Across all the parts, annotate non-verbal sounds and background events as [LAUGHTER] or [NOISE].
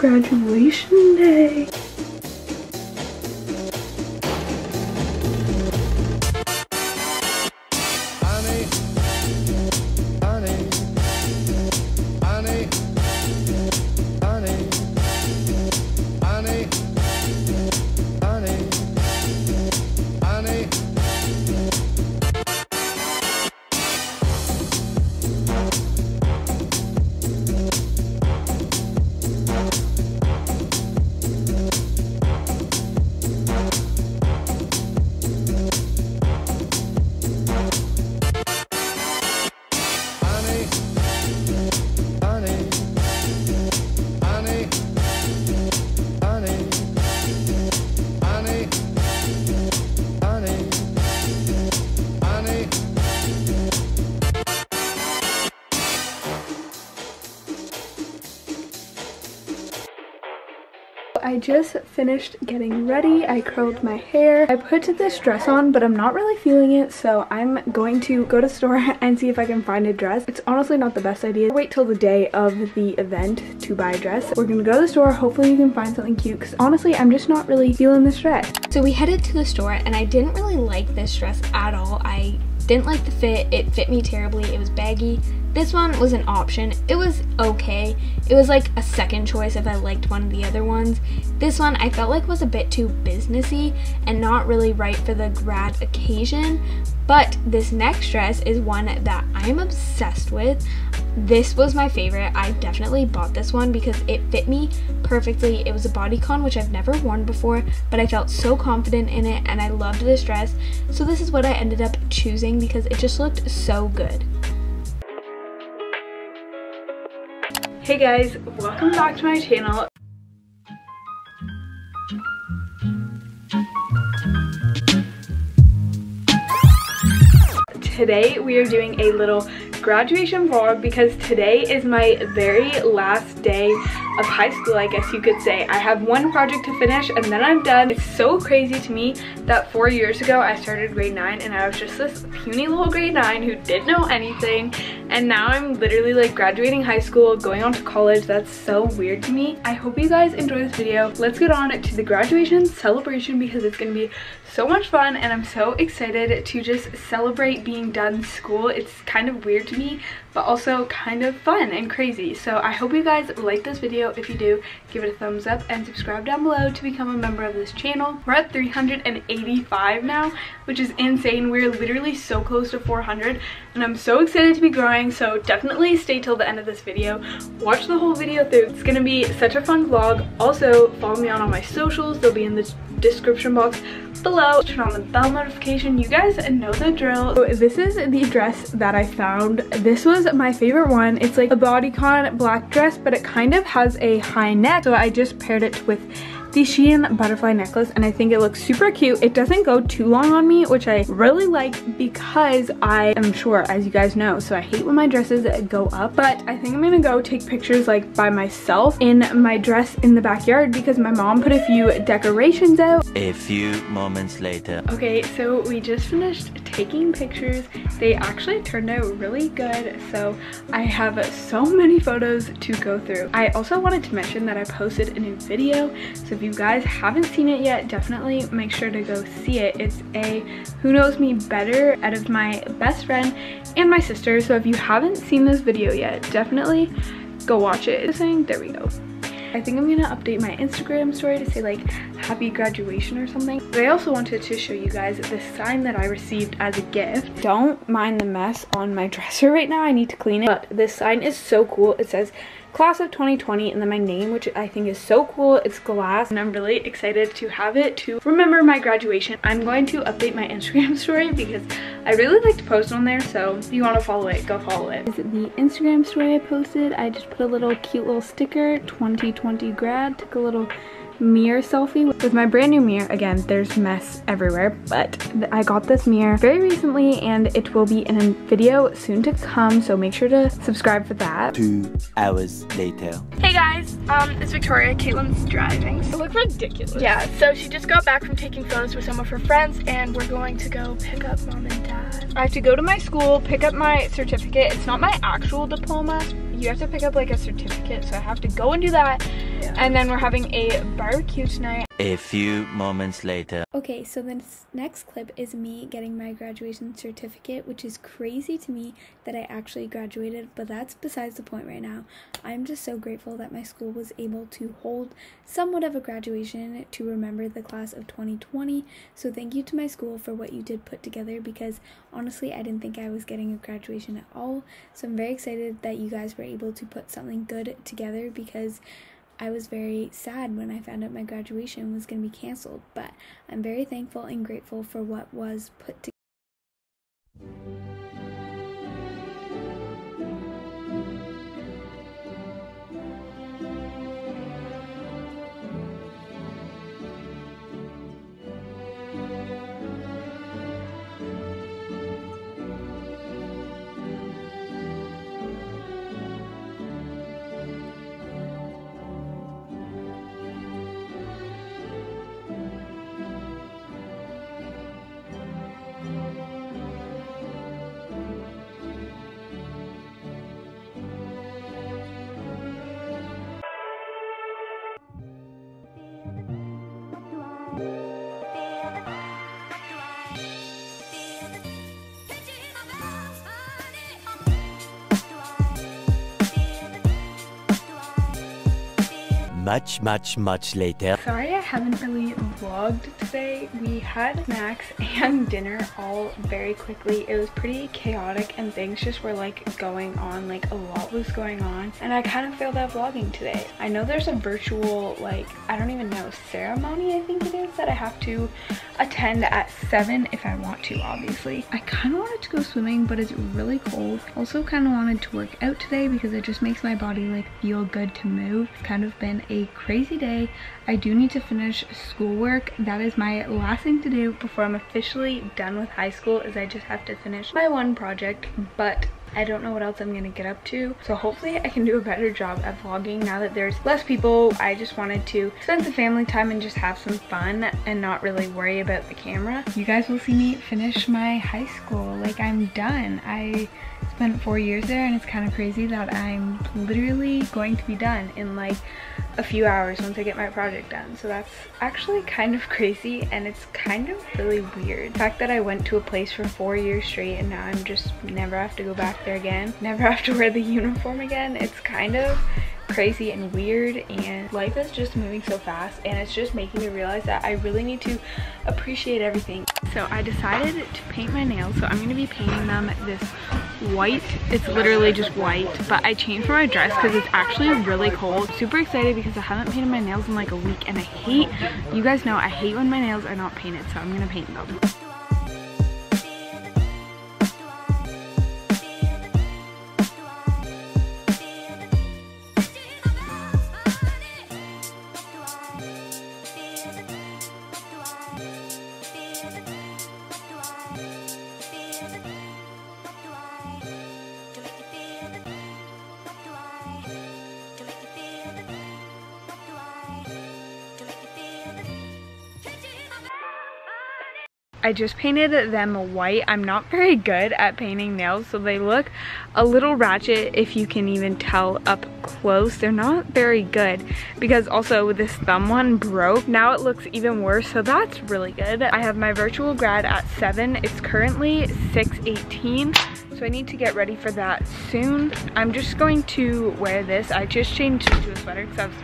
graduation day. I just finished getting ready. I curled my hair. I put this dress on, but I'm not really feeling it, so I'm going to go to the store [LAUGHS] and see if I can find a dress. It's honestly not the best idea. Wait till the day of the event to buy a dress. We're gonna go to the store. Hopefully you can find something cute, because honestly, I'm just not really feeling this dress. So we headed to the store, and I didn't really like this dress at all. I didn't like the fit. It fit me terribly. It was baggy. This one was an option. It was okay. It was like a second choice if I liked one of the other ones. This one I felt like was a bit too businessy and not really right for the grad occasion. But this next dress is one that I'm obsessed with. This was my favorite. I definitely bought this one because it fit me perfectly. It was a bodycon, which I've never worn before, but I felt so confident in it and I loved this dress. So this is what I ended up choosing because it just looked so good. Hey guys, welcome back to my channel. Today we are doing a little graduation vlog because today is my very last day of high school, I guess you could say. I have one project to finish and then I'm done. It's so crazy to me that four years ago I started grade 9 and I was just this puny little grade 9 who didn't know anything and now I'm literally like graduating high school, going on to college. That's so weird to me. I hope you guys enjoy this video. Let's get on to the graduation celebration because it's gonna be so much fun and I'm so excited to just celebrate being done school. It's kind of weird to me, but also kind of fun and crazy. So I hope you guys like this video. If you do, give it a thumbs up and subscribe down below to become a member of this channel. We're at 385 now, which is insane. We're literally so close to 400 and I'm so excited to be growing. So definitely stay till the end of this video. Watch the whole video through. It's gonna be such a fun vlog. Also, follow me on all my socials. They'll be in the description box below. Turn on the bell notification. You guys know the drill. So this is the dress that I found. This was my favorite one. It's like a bodycon black dress, but it kind of has a high neck. So I just paired it with the Shein butterfly necklace and I think it looks super cute. It doesn't go too long on me, which I really like because I am short, as you guys know. So I hate when my dresses go up, but I think I'm gonna go take pictures like by myself in my dress in the backyard because my mom put a few decorations out. A few moments later. Okay, so we just finished taking pictures. They actually turned out really good. So I have so many photos to go through. I also wanted to mention that I posted a new video. So if you guys haven't seen it yet, definitely make sure to go see it. It's a Who Knows Me Better out of my best friend and my sister. So if you haven't seen this video yet, definitely go watch it. There we go. I think I'm gonna update my Instagram story to say like happy graduation or something. But I also wanted to show you guys the sign that I received as a gift. Don't mind the mess on my [LAUGHS] dresser right now. I need to clean it. But this sign is so cool. It says class of 2020 and then my name which I think is so cool. It's glass. And I'm really excited to have it to remember my graduation. I'm going to update my [LAUGHS] Instagram story because I really like to post on there. So if you want to follow it go follow it. The Instagram story I posted? I just put a little cute little sticker 2020 grad. Took a little mirror selfie with my brand new mirror. Again, there's mess everywhere, but I got this mirror very recently and it will be in a video soon to come, so make sure to subscribe for that. Two hours later. Hey guys, um, it's Victoria. Kaitlyn's driving. I look ridiculous. Yeah, so she just got back from taking photos with some of her friends and we're going to go pick up mom and dad. I have to go to my school, pick up my certificate. It's not my actual diploma you have to pick up like a certificate, so I have to go and do that. Yeah. And then we're having a barbecue tonight. A few moments later. Okay, so the next clip is me getting my graduation certificate, which is crazy to me that I actually graduated, but that's besides the point right now. I'm just so grateful that my school was able to hold somewhat of a graduation to remember the class of 2020. So thank you to my school for what you did put together because honestly, I didn't think I was getting a graduation at all. So I'm very excited that you guys were able to put something good together because I was very sad when I found out my graduation was going to be canceled, but I'm very thankful and grateful for what was put together. Much, much, much later. Sorry I haven't really vlogged today. We had snacks and [LAUGHS] dinner all very quickly. It was pretty chaotic and things just were like going on, like a lot was going on. And I kind of failed at vlogging today. I know there's a virtual, like, I don't even know, ceremony I think it is that I have to attend at 7 if I want to, obviously. I kind of wanted to go swimming, but it's really cold. Also kind of wanted to work out today because it just makes my body like feel good to move. Kind of been a crazy day. I do need to finish schoolwork. That is my last thing to do before I'm officially done with high school is I just have to finish my one project, but I don't know what else I'm gonna get up to. So hopefully I can do a better job at vlogging now that there's less people. I just wanted to spend some family time and just have some fun and not really worry about the camera. You guys will see me finish my high school. Like I'm done. I spent four years there and it's kind of crazy that I'm literally going to be done in like a few hours once I get my project done. So that's actually kind of crazy and it's kind of really weird. The fact that I went to a place for four years straight and now I'm just never have to go back there again, never have to [LAUGHS] wear the uniform again. It's kind of crazy and weird and life is just moving so fast and it's just making me realize that I really need to appreciate everything. So I decided to paint my nails so I'm going to be painting them this white. It's literally just white but I changed for my dress because it's actually really cold. Super excited because I haven't painted my nails in like a week and I hate, you guys know I hate when my nails are not painted so I'm to paint them. I just painted them white. I'm not [LAUGHS] very good at painting nails, so they look a little ratchet if you can even tell up close. They're not very good because also this thumb one broke. Now it looks even worse, so that's really good. I have my virtual grad at 7. It's currently 6.18 so I need to get ready for that soon. I'm just going to wear this. I just changed into a sweater because I was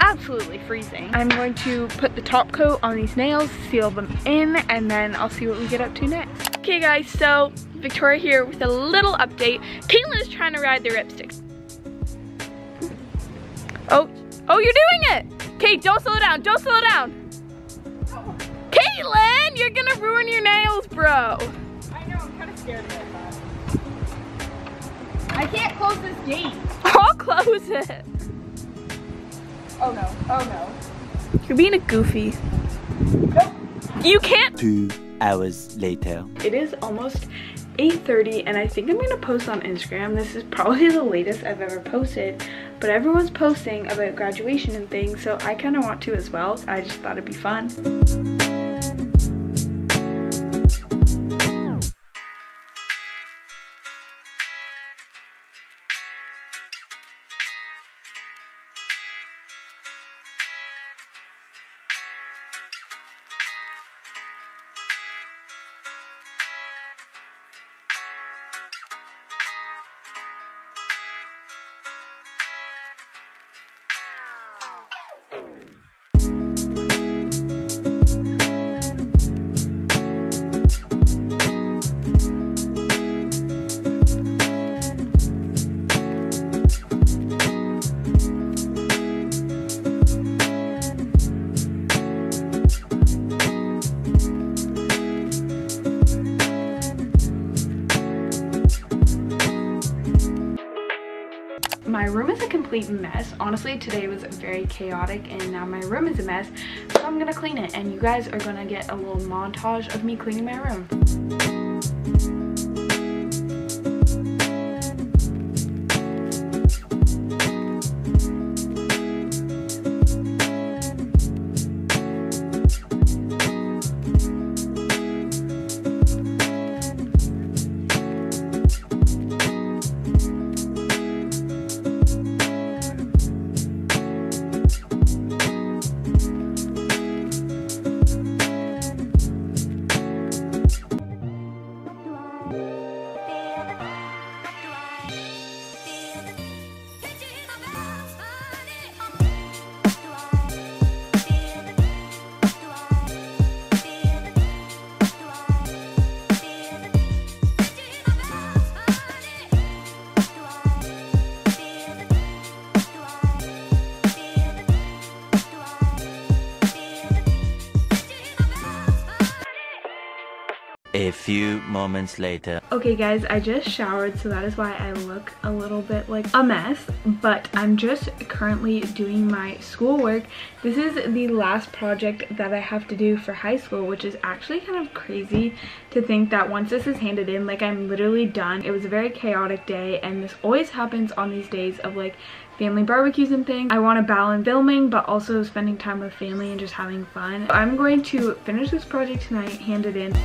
absolutely freezing. I'm going to put the top coat on these nails, seal them in, and then I'll see what we get up to next. Okay guys, so Victoria here with a little update. Kaitlyn is trying to ride the ripsticks. Oh, oh, you're doing it! Kate, don't slow down, don't slow down. Kaitlyn, you're gonna ruin your nails, bro. I know, I'm kind of scared of it. I can't close this gate. [LAUGHS] I'll close it. Oh no, oh no. You're being a goofy. Nope. You can't. Two hours later. It is almost 8.30 and I think I'm gonna post on Instagram. This is probably [LAUGHS] the latest I've ever posted, but everyone's posting about graduation and things, so I kinda want to as well. I just thought it'd be fun. My room is a complete mess. Honestly, today was very chaotic and now my room is a mess. So I'm gonna clean it and you guys are gonna get a little montage of me cleaning my room. A few moments later. Okay guys, I just showered so that is why I look a little bit like a mess, but I'm just currently doing my schoolwork. This is the last project that I have to do for high school, which is actually kind of crazy to think that once this is handed in, like I'm literally done. It was a very chaotic day and this always happens on these days of like family barbecues and things. I want to balance filming but also spending time with family and just having fun. I'm going to finish this project tonight, hand it in.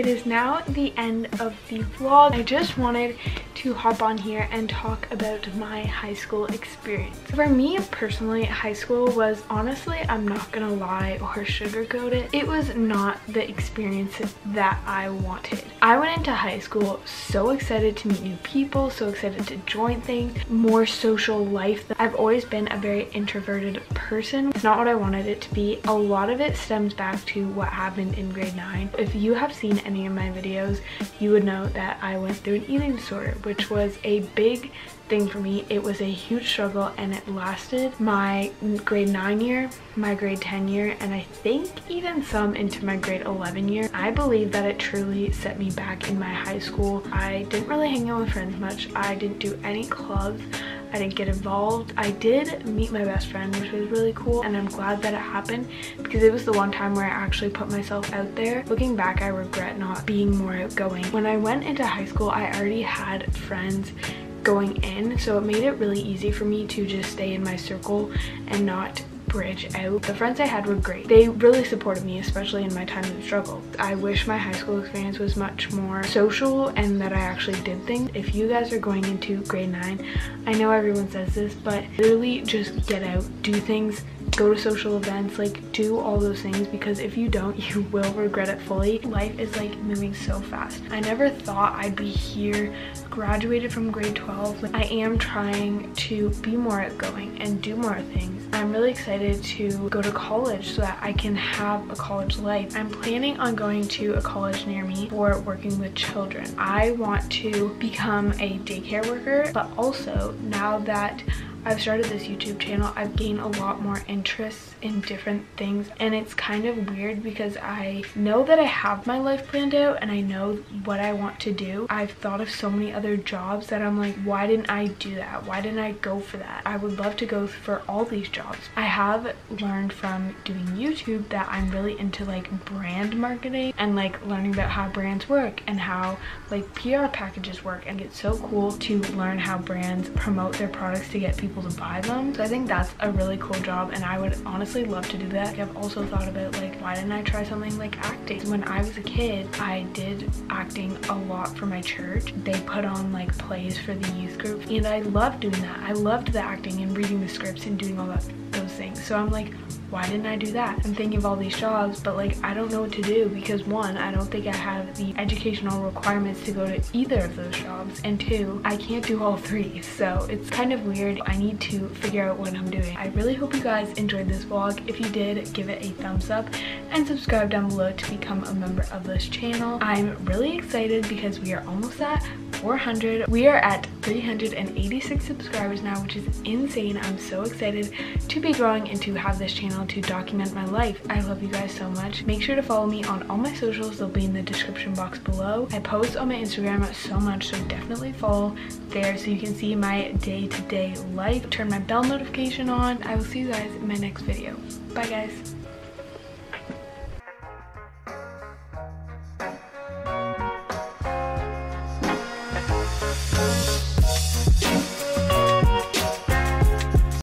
It is now the end of the vlog. I just wanted to hop on here and talk about my high school experience. For me personally, high school was honestly, I'm not gonna lie or sugarcoat it, it was not the experience that I wanted. I went into high school so excited to meet new people, so excited to join things, more social life. I've always been a very introverted person. It's not what I wanted it to be. A lot of it stems back to what happened in grade 9. If you have seen any of my videos, you would know that I went through an eating disorder, which was a big thing for me. It was a huge struggle and it lasted my grade 9 year, my grade 10 year, and I think even some into my grade 11 year. I believe that it truly set me back in my high school. I didn't really hang out with friends much. I didn't do any clubs. I didn't get involved. I did meet my best friend, which was really cool, and I'm glad that it happened because it was the one time where I actually put myself out there. Looking back, I regret not being more outgoing. When I went into high school, I already had friends going in, so it made it really easy for me to just stay in my circle and not bridge out. The friends I had were great. They really supported me, especially in my time of struggle. I wish my high school experience was much more social and that I actually did things. If you guys are going into grade 9, I know everyone says this, but literally just get out, do things, go to social events, like do all those things because if you don't, [LAUGHS] you will regret it fully. Life is like moving so fast. I never thought I'd be here, graduated from grade 12. Like, I am trying to be more outgoing and do more things. I'm really excited to go to college so that I can have a college life. I'm planning on going to a college near me for working with children. I want to become a daycare worker, but also now that I've started this YouTube channel, I've gained a lot more interest in different things and it's kind of weird because I know that I have my life planned out and I know what I want to do. I've thought of so many other jobs that I'm like, why didn't I do that? Why didn't I go for that? I would love to go for all these jobs. I have learned from doing YouTube that I'm really into like brand marketing and like learning about how brands work and how like PR packages work and it's so cool to learn how brands promote their products to get people people to buy them. So I think that's a really cool job and I would honestly love to do that. I've also thought about like, why didn't I try something like acting? When I was a kid, I did acting a lot for my church. They put on like plays for the youth group and I loved doing that. I loved the acting and reading the scripts and doing all that those things. So I'm like, why didn't I do that? I'm thinking of all these jobs, but like I don't know what to do because one, I don't think I have the educational requirements to go to either of those jobs. And two, I can't do all three. So it's kind of weird. I need to figure out what I'm doing. I really hope you guys enjoyed this vlog. If you did, give it a thumbs up and subscribe down below to become a member of this channel. I'm really excited because we are almost at 400. We are at 386 subscribers now, which is insane. I'm so excited to be growing and to have this channel to document my life. I love you guys so much. Make sure to follow me on all my socials. They'll be in the description box below. I post on my Instagram so much, so definitely follow there so you can see my day-to-day -day life. Turn my bell notification on. I will see you guys in my next video. Bye guys.